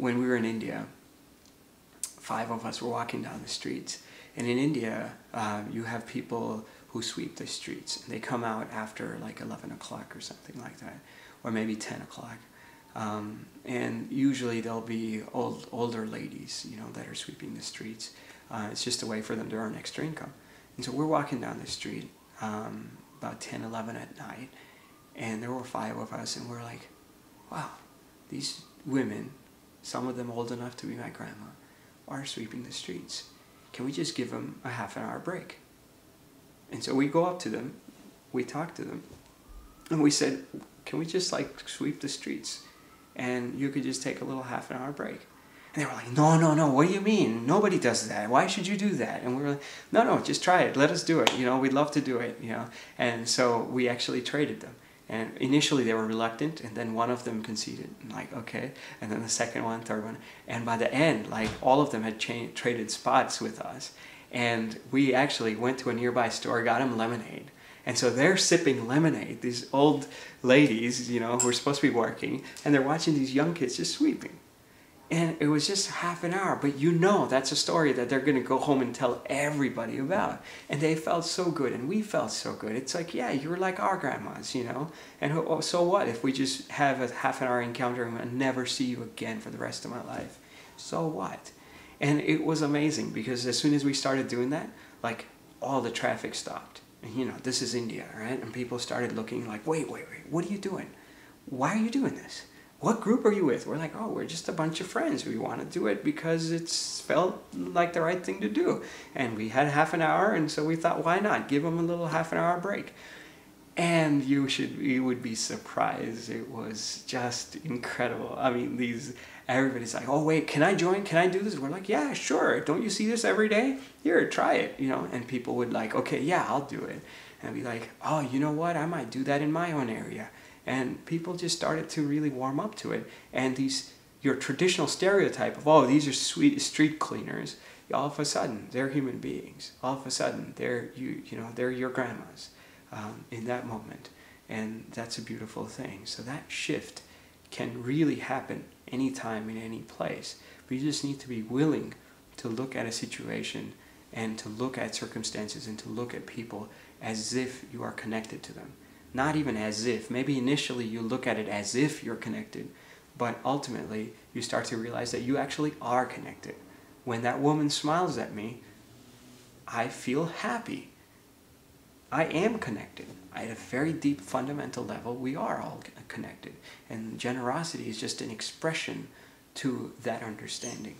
when we were in India, five of us were walking down the streets. And in India, um, you have people who sweep the streets. And they come out after like 11 o'clock or something like that, or maybe 10 o'clock. Um, and usually there'll be old, older ladies, you know, that are sweeping the streets. Uh, it's just a way for them to earn extra income. And so we're walking down the street um, about 10, 11 at night, and there were five of us, and we're like, wow, these women, some of them old enough to be my grandma, are sweeping the streets. Can we just give them a half an hour break? And so we go up to them, we talk to them, and we said, can we just like sweep the streets? And you could just take a little half an hour break. And they were like, no, no, no, what do you mean? Nobody does that. Why should you do that? And we were like, no, no, just try it. Let us do it. You know, we'd love to do it, you know. And so we actually traded them. And initially they were reluctant, and then one of them conceded, like, okay. And then the second one, third one. And by the end, like, all of them had cha- traded spots with us. And we actually went to a nearby store, got them lemonade. And so they're sipping lemonade, these old ladies, you know, who are supposed to be working, and they're watching these young kids just sweeping. And it was just half an hour, but you know that's a story that they're going to go home and tell everybody about. And they felt so good, and we felt so good. It's like, yeah, you're like our grandmas, you know? And oh, so what if we just have a half an hour encounter and never see you again for the rest of my life? So what? And it was amazing because as soon as we started doing that, like all the traffic stopped. And you know, this is India, right? And people started looking like, wait, wait, wait, what are you doing? Why are you doing this? What group are you with? We're like, oh, we're just a bunch of friends. We want to do it because it's felt like the right thing to do. And we had half an hour, and so we thought, why not? Give them a little half an hour break. And you should, you would be surprised. It was just incredible. I mean, these, everybody's like, oh, wait, can I join? Can I do this? We're like, yeah, sure. Don't you see this every day? Here, try it, you know? And people would like, okay, yeah, I'll do it. And be like, oh, you know what? I might do that in my own area and people just started to really warm up to it. And these your traditional stereotype of oh these are sweet street cleaners all of a sudden they're human beings. All of a sudden they're you you know they're your grandmas um, in that moment. And that's a beautiful thing. So that shift can really happen anytime in any place. But you just need to be willing to look at a situation and to look at circumstances and to look at people as if you are connected to them not even as if. Maybe initially you look at it as if you're connected, but ultimately you start to realize that you actually are connected. When that woman smiles at me, I feel happy. I am connected. At a very deep fundamental level, we are all connected. And generosity is just an expression to that understanding.